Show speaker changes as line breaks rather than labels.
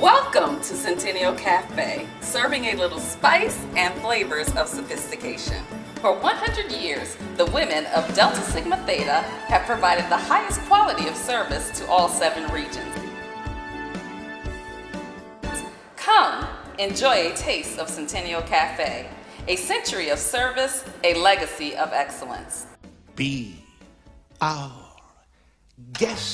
Welcome to Centennial Cafe, serving a little spice and flavors of sophistication. For 100 years, the women of Delta Sigma Theta have provided the highest quality of service to all seven regions. Come, enjoy a taste of Centennial Cafe, a century of service, a legacy of excellence.
Be our guest.